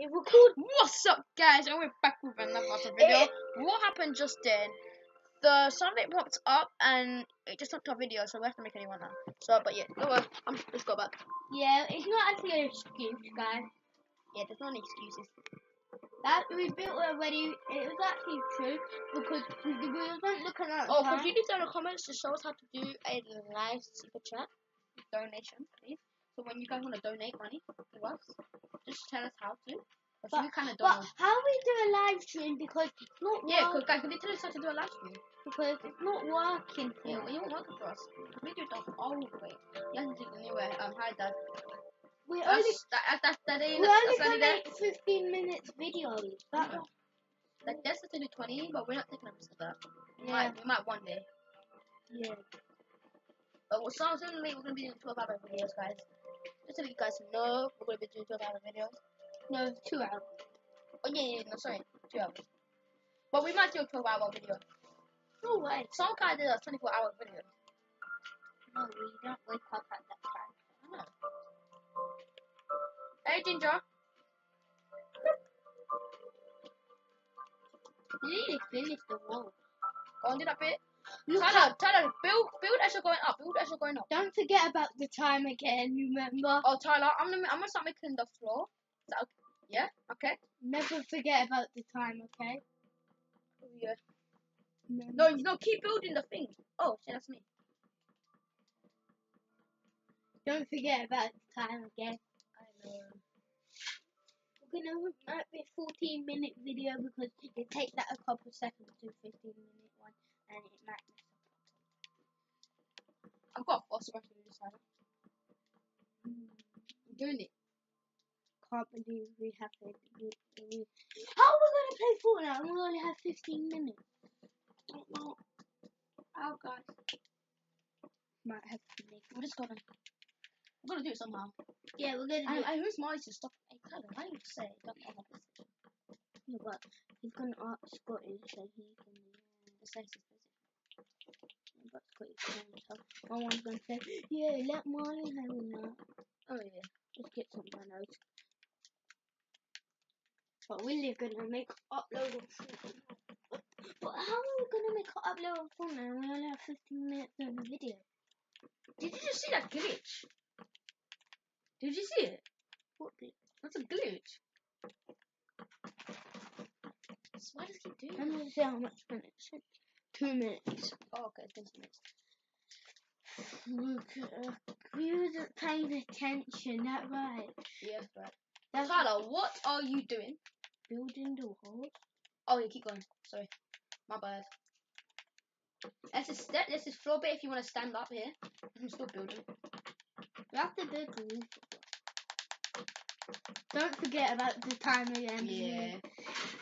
It. What's up, guys? And we're back with another video. What happened just then? The something popped up and it just took our video, so we have to make a new one now. So, but yeah, go on. Um, let's go back. Yeah, it's not actually an excuse, guys. Yeah, there's no excuses. That we built already. It was actually true because we wasn't looking at. Oh, could you leave down in the comments to show us how to do a live super chat donation, please? So when you guys want to donate money to us, just tell us how to. But, you kind of don't But know. how we do a live stream because it's not Yeah, work- because guys, can you tell us how to do a live stream? because it's not working. For Yeah, us. well, you won't work for us. We do it the old way. You have to do the new way. Um, hi, Dad. we only That's, that, that's, that ain't, we that's only only can make 15 minutes videos. That Mhm. Like, that's to do 20, but we're not taking up to that. We yeah might, we might one day. yeah. But we're so suddenly we're gonna be doing 12 hour videos, guys. Just so you guys know, we're gonna be doing 12 hour videos. No, two hours. Oh yeah, yeah, no, sorry, two hours. But we might do a 12 hour video. No way. Some guy did a 24 hour video. No, we don't wake up at that time. I know. Hey, Ginger. We need to finish the wall. Go and do that bit. Look Tyler, up. Tyler, build, build as you're going up. Build as you're going up. Don't forget about the time again. Remember. Oh, Tyler, I'm gonna, I'm gonna start making the floor. Is that okay? Yeah. Okay. Never forget about the time. Okay. Yeah. No, no, keep building the thing. Oh, shit, that's me. Don't forget about the time again. I know. We're gonna make a 14 minute video because it takes that a couple seconds to 15 minute one, and it might mess I've got a to do this. Mm, I'm doing it. Can't believe we have to. We, we, how are we gonna play Fortnite? and We only have 15 minutes. Don't know. Oh, guys. Might have to make. We're just gonna. We're gonna do it somehow. Yeah, we're gonna do. I, it. I who's Molly to stop. Hey, Tyler, why do you say don't have this? Yeah, but he's gonna ask Scotty so he can. The sense is busy. But Scotty's gonna tell. My one's oh, gonna say, yeah, let Marley have it now. Oh yeah. Just get some manos. But we're gonna make upload of Fortnite. But how are we gonna make an upload of Fortnite when we only have 15 minutes of the video? Did you just see that glitch? Did you see it? What glitch? That's a glitch. So why does it keep doing I'm that? gonna see how much minutes. Two minutes. Oh, okay, two minutes. Look, uh, we wasn't paying attention, that right? Yeah, right. That's Tyler, what are you doing? building the wall. Oh, yeah, keep going. Sorry. My bad. This is step. This is floor bit. If you want to stand up here, I'm still building. We have to build roof. Don't forget about the time again. Yeah.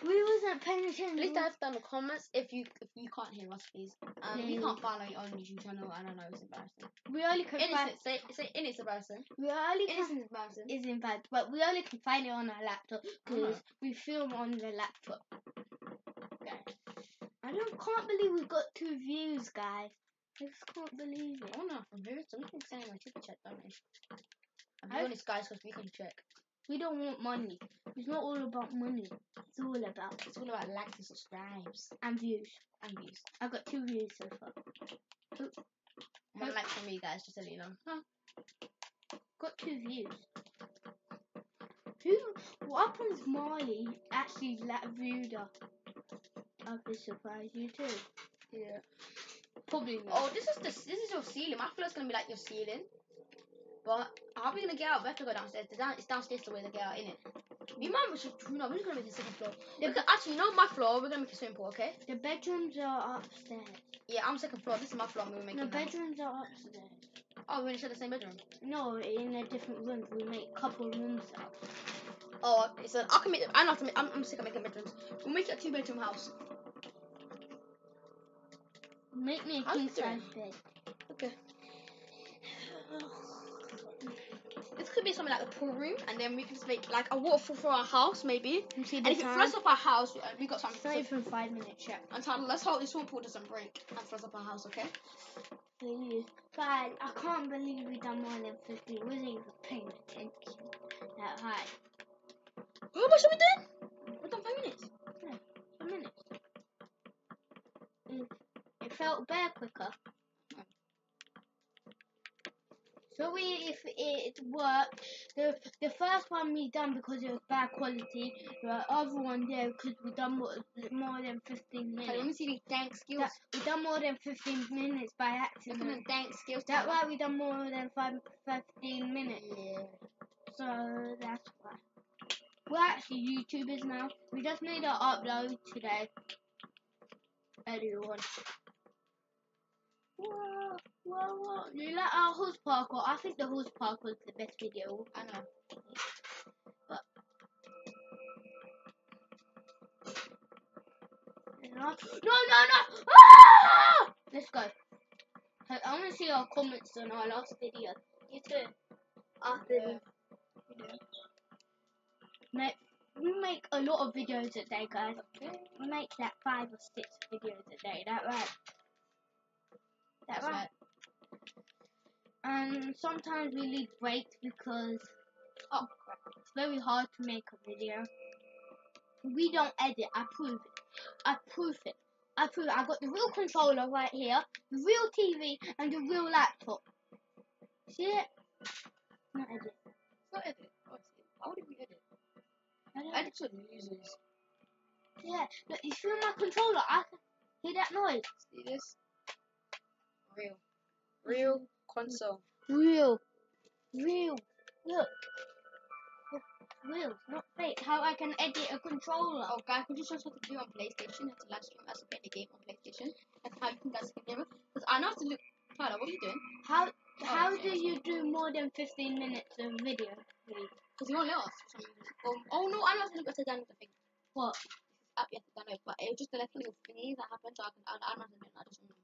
We wasn't paying attention. Please type down the comments if you if you can't hear us, please. Um, we Yeah. can't find our own YouTube channel. I don't know. It's embarrassing. We only can find. Say say in it's embarrassing. We only can. Innocent embarrassing. is in bad, but we only can find it on our laptop because we film on the laptop. Okay. I don't can't believe we got two views, guys. I just can't believe it. Oh no, I'm here, something saying my super chat, don't they? I'm I- doing this, guys, because we can check. We don't want money. It's not all about money. It's all about It's all about likes and subscribes and views. and views. I've got two views so far. One like from me, guys, just let you know. Huh. Got two views. Who? What happens? Marley actually la- viewed her. I could surprised you too. Yeah. Probably not. Oh, this is the this is your ceiling. My floor's gonna be like your ceiling. But are we gonna get out? We have to go downstairs. The down, it's downstairs the way to get out, innit? Me man, we should. No, we're just gonna make the second floor. The, Because actually, you know my floor. We're gonna make a swimming pool, okay? the bedrooms are upstairs. Yeah, I'm second floor. This is my floor. We're making. The now. bedrooms are upstairs. Oh, we're gonna share the same bedroom. No, in a different rooms. We make couple rooms out. Oh, it's a. I can make. I know to make. I'm, I'm sick of making bedrooms. We'll make it a two bedroom house. Make me a king it size bed. Okay. This could be something like a pool room, and then we can just make like a waterfall for our house, maybe. And the if it time? floods up our house, we, uh, we got It's something. not to even five minutes and Tyler, let's hope this swimming pool doesn't break and floods up our house, okay? Please. Guys, I can't believe we done more than 50. We wasn't even paying attention that high. How much have we done? We've done five minutes. a minute. Mm, It felt bare quicker. Sorry if it worked. The the first one we done because it was bad quality. The other one there because we done more, more than 15 Hey, let me see these dank skills. That, we done more than 15 minutes by Look at accident. them dank skills. That's why we done more than five, 15 minutes. Yeah. So that's why. We're actually YouTubers now. We just made our upload today. Everyone. Whoa, whoa, whoa. You like our horse parkour? I think the horse parkour was the best video. I know. No, no, no! Ah! Let's go. I, want to see our comments on our last video. You too. After Yeah. the Make, we make a lot of videos a day, guys. We make like five or six videos a day. That right? That That's right? And sometimes we leave breaks because Oh, crap. it's very hard to make a video. We don't edit. I prove it. I prove it. I prove it. I got the real controller right here, the real TV, and the real laptop. See it? Not edit. It's not edit. Honestly. How would we edit? I don't Edit. Yeah, look, you feel my controller? I can hear that noise. See this? Real. Real console. Real, real. Look, Look, real, not fake. How I can edit a controller? Oh, guys, could just show us what to do on PlayStation? How to live stream as a play the game on PlayStation? And how you can guys can hear? Because I know how to look. Tyler, what are you doing? How oh, how okay. do you do more than fifteen minutes of video? Because you won't let us. for some reason. Oh, oh no, I know how to look at the the thing. What? You have to download, but it was just a little little thingy that happened, so I can. I, I don't how to do it. I just remember.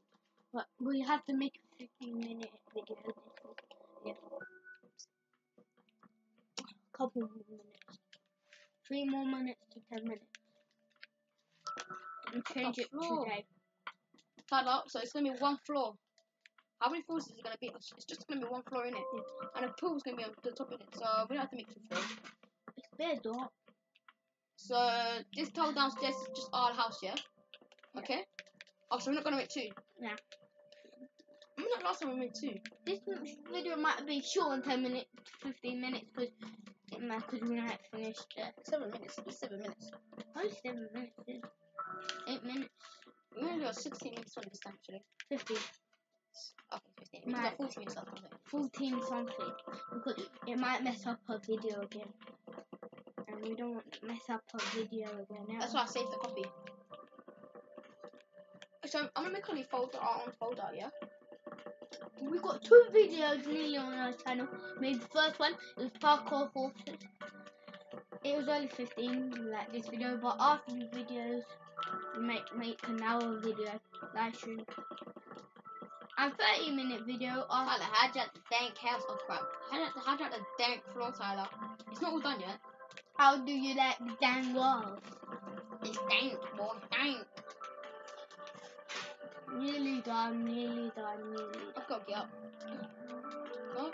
What? We have to make a fifteen minute video. Yeah. Couple more minutes. Three more minutes to ten minutes. And change it floor? today. Tyler, so it's gonna be one floor. How many floors is it gonna be? It's just gonna be one floor in it, and a pool's gonna be on the top of it. So we don't have to make two floors. It's bare dark. So this tile downstairs is just our house, yeah? Okay. Oh, so we're not gonna make two. Yeah. That last time we made two? This video might be short on 10 minutes, 15 minutes, because it might, because we might finish the Seven minutes. It's seven minutes. only 7 minutes, dude. 8 minutes, gonna do a 16 minutes one this time, actually. 15, Okay, 15. We can Right. do 40 minutes after that. 14 something, because it might mess up our video again. And we don't want to mess up our video again. Now. That's why I saved the copy. So I'm gonna make a new folder, our own folder, yeah? We got two videos nearly on our channel. Made the first one, it was parkour horses. It was only 15, like this video, but after the videos, we make make an hour video live stream. And 30 minute video after. Tyler, how'd you have the dank house? Oh crap. How'd you how'd you the dank floor, Tyler? It's not all done yet. How do you like the dang walls? It's dank, boy, dank. Nearly done, nearly done, nearly done. I've got to get up. No?